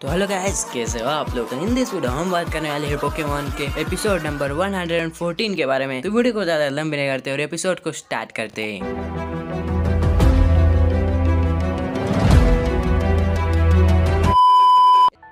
तो hello guys कैसे हो आप लोग? हिंदी इन दिस वीडियो हम बात करने वाले हैं पोकेमोन के एपिसोड नंबर 114 के बारे में। तो वीडियो को ज़्यादा लंबी नहीं करते और एपिसोड को स्टार्ट करते हैं।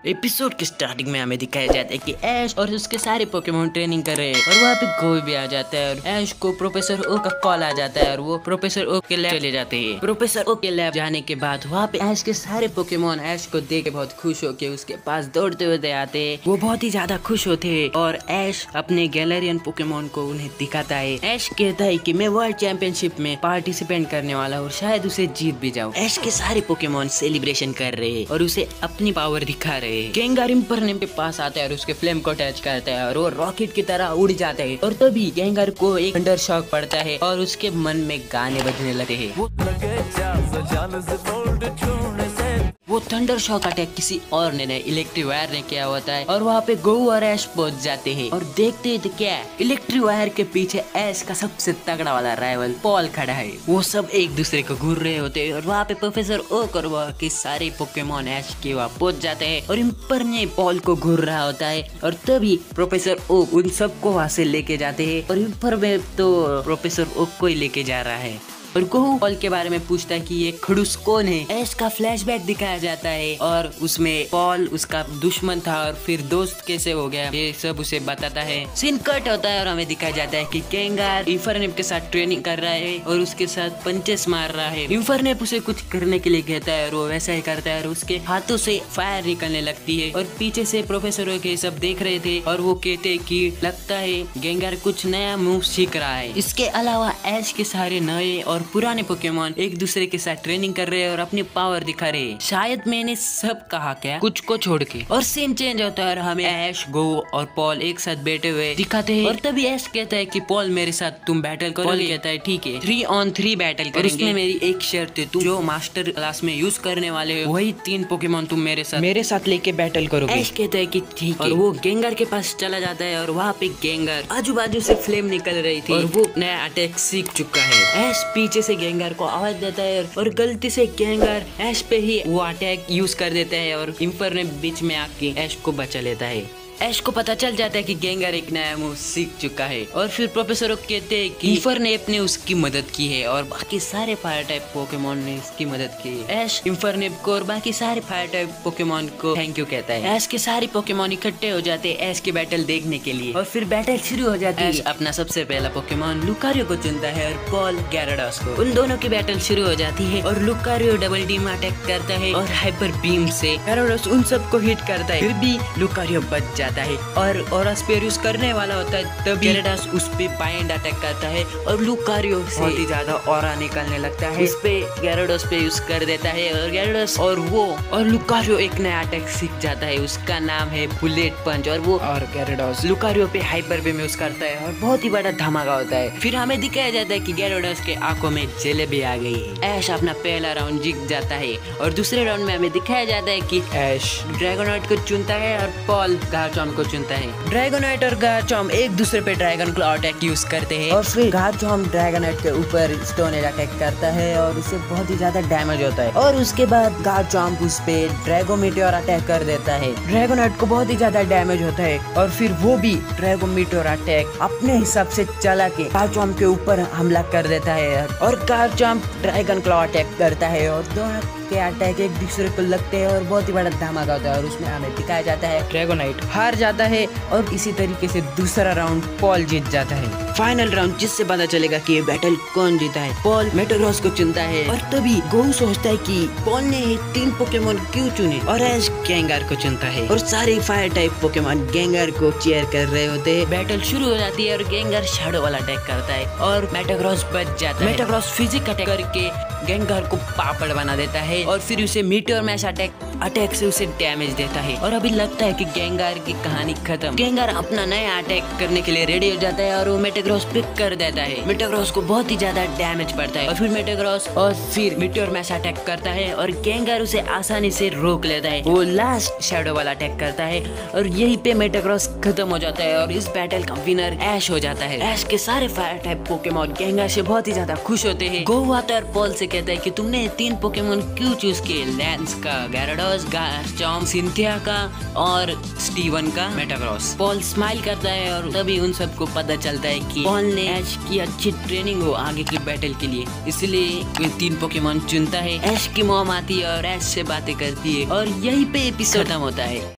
एपिसोड के स्टार्टिंग में हमें दिखाया जाता है कि ऐश और उसके सारे पोकेमोन ट्रेनिंग कर रहे हैं। और वहाँ पे कोई भी आ जाता है और ऐश को प्रोफेसर ओ का कॉल आ जाता है और वो प्रोफेसर ओ के लैब चले जाते हैं। प्रोफेसर ओ के लैब जाने के बाद वहाँ पे ऐश के सारे पोकेमोन ऐश को देख के बहुत खुश होके उसके पास दौड़ते हुए आते हैं। वो बहुत ही ज़्यादा खुश होते है और ऐश अपने गैलरियन पोकेमोन को उन्हें दिखाता है। ऐश कहता है की मैं वर्ल्ड चैंपियनशिप में पार्टिसिपेट करने वाला हूँ शायद उसे जीत भी जाऊँ। ऐश के सारे पोकेमोन सेलिब्रेशन कर रहे हैं और उसे अपनी पावर दिखा रहे गेंगार इम्परनेम के पास आता है और उसके फ्लेम को टच करता है और वो रॉकेट की तरह उड़ जाते हैं। और तभी गेंगार को एक अंडर शॉक पड़ता है और उसके मन में गाने बजने लगते हैं। वो थंडर शॉक अटैक किसी और ने नहीं इलेक्ट्रिक वायर ने किया होता है। और वहाँ पे गो और ऐश पहुँच जाते हैं। और देखते हैं तो क्या इलेक्ट्रिक वायर के पीछे ऐश का सबसे तगड़ा वाला राइवल पॉल खड़ा है। वो सब एक दूसरे को घूर रहे होते हैं और वहाँ पे प्रोफेसर ओ और वह के सारे पोकेमोन ऐश के वहाँ पहुँच जाते हैं। और इन पर ने पॉल को घूर रहा होता है। और तभी प्रोफेसर ओ उन सबको वहाँ से लेके जाते हैं। और इन पर में तो प्रोफेसर ओक को ही लेके जा रहा है। और कोहू पॉल के बारे में पूछता है कि ये खड़ूस कौन है? ऐश का फ्लैशबैक दिखाया जाता है और उसमें पॉल, उसका दुश्मन था और फिर दोस्त कैसे हो गया, ये सब उसे बताता है। सीन कट होता है और हमें दिखाया जाता है कि केंगार इफरनेप के साथ ट्रेनिंग कर रहा है और उसके साथ पंचेस मार रहा है। इफरनेप उसे कुछ करने के लिए कहता है और वो वैसा ही करता है और उसके हाथों से फायर निकलने लगती है और पीछे से प्रोफेसर के सब देख रहे थे और वो कहते कि लगता है गेंगार कुछ नया मूव सीख रहा है। इसके अलावा ऐश के सारे नए और पुराने पोकेमोन एक दूसरे के साथ ट्रेनिंग कर रहे हैं और अपनी पावर दिखा रहे हैं। शायद मैंने सब कहा क्या? कुछ को छोड़ के। और सीन चेंज होता है और हमें ऐश गो और पॉल एक साथ बैठे हुए दिखाते हैं। और तभी ऐश कहता है कि पॉल मेरे साथ तुम बैटल करो पॉल कहता है ठीक है। थ्री ऑन थ्री बैटल करेंगे। इसमें मेरी एक शर्त है तुम जो मास्टर क्लास में यूज़ करने वाले हो वही तीन पोकेमोन तुम मेरे साथ मेरे साथ लेके बैटल करो ऐश कहता है की ठीक है। वो गेंगर के पास चला जाता है और वहाँ पे गेंगर आजू बाजू से फ्लेम निकल रही थी। और वो नया अटैक सीख चुका है। ऐश पीछे पीछे से गैंगार को आवाज़ देता है और गलती से गैंगार ऐश पे ही वो अटैक यूज़ कर देता है और इम्पर ने बीच में आके ऐश को बचा लेता है। ऐश को पता चल जाता है कि गेंगर एक नया मूव सीख चुका है और फिर प्रोफेसर कहते हैं कि इम्फर ने अपने उसकी मदद की है और बाकी सारे फायर टाइप पोकेमोन ने इसकी मदद की है। ऐश इम्फर ने को और बाकी सारे फायर टाइप पोकेमोन को थैंक यू कहता है। ऐश के सारे पोकेमोन इकट्ठे हो जाते हैं ऐश की बैटल देखने के लिए और फिर बैटल शुरू हो जाती है। अपना सबसे पहला पोकेमोन लुकारियो को चुनता है और पॉल गैराडोस को। उन दोनों की बैटल शुरू हो जाती है और लुकारियो डबल डीम अटैक करता है और हाइपर बीम से गैराडोस उन सबको हिट करता है। फिर भी लुकारियो बच जाता जाता है और और यूज़ करने वाला होता है तब गेरेडास उस पे बाइंड अटैक करता है और लुकारियो से बहुत ही ज़्यादा और निकलने लगता है। इस पे गैरेडोस पे यूज़ कर देता है और गैरेडोस और वो और लुकारियो एक नया अटैक सीख जाता है उसका नाम है बुलेट पंच और वो और गैरेडोस लुकारियो पे हाइपर पे यूज़ करता है और बहुत ही बड़ा धमाका होता है। फिर हमें दिखाया जाता है की गैरेडोस के आँखों में जलेबी आ गई है। ऐश अपना पहला राउंड जीत जाता है और दूसरे राउंड में हमें दिखाया जाता है की ऐश ड्रैगोनाइट को चुनता है और पॉल गार्चॉम को चुनता है। ड्रैगोनाइट और गार्चॉम एक दूसरे पे ड्रैगन क्लॉ अटैक यूज़ करते हैं। और फिर गार्चॉम ड्रैगोनाइट के ऊपर स्टोन एज अटैक करता है और उससे बहुत ही ज़्यादा डैमेज होता है। और उसके बाद गार्चॉम उस पे ड्रैगो मीटियोर अटैक कर देता है। ड्रैगोनाइट को बहुत ही ज़्यादा डैमेज होता है और फिर वो भी ड्रैगो मीटियोर अटैक अपने हिसाब से चला के गार्चॉम के ऊपर हमला कर देता है और गार्चॉम ड्रैगन क्लॉ अटैक करता है और दोनों के अटैक एक दूसरे को लगते हैं और बहुत ही बड़ा धमाका होता है और उसमें हमें दिखाया जाता है। ड्रैगोनाइट हार जाता है और इसी तरीके से दूसरा राउंड पॉल जीत जाता है। फाइनल राउंड जिससे पता चलेगा कि ये बैटल कौन जीता है। पॉल मेटोरॉस को चुनता है और तभी गो सोचता है कि पॉल ने तीन पोकेमोन क्यों चुने? और एज गेंगार को चुनता है। और सारे फायर टाइप पोकेमोन गेंगार को चेयर कर रहे होते हैं। बैटल शुरू हो जाती है और गेंगार शेडो वाला अटैक करता है और मेटाक्रॉस बच जाता है। मेटाक्रॉस फिजिक अटैक करके गेंगार को पापड़ बना देता है और फिर उसे मीटर मैश अटैक अटैक से उसे डैमेज देता है। और अभी लगता है कि गेंगार की कहानी खत्म। गेंगार अपना नया अटैक करने के लिए रेडी हो जाता है और वो मेटाक्रॉस पिक कर देता है। मेटाक्रॉस को बहुत ही ज़्यादा डैमेज पड़ता है। और फिर मेटाक्रॉस और फिर मीटर मैच अटैक करता है और गेंगार उसे आसानी से रोक लेता है। वो लास्ट शेडो वाला अटैक करता है और यही पे मेटाक्रॉस खत्म हो जाता है और इस बैटल का विनर ऐश हो जाता है। ऐश के सारे फायर टाइप पोकेमोन गेंगार से बहुत ही ज़्यादा खुश होते हैं। गो आता और पॉल से कहता है कि तुमने तीन पोकेमोन क्यों चूज़ किए? लेंस का गैराडो गैराडोस गार्चॉम सिंथिया का और स्टीवन का मेटाक्रॉस पॉल स्माइल करता है और तभी उन सबको पता चलता है कि पॉल ने ऐश की अच्छी ट्रेनिंग हो आगे की बैटल के लिए। इसलिए वे तीन पोकेमोन चुनता है। ऐश की मॉम आती है और ऐश से बातें करती है और यही पे एपिसोड खत्म होता है।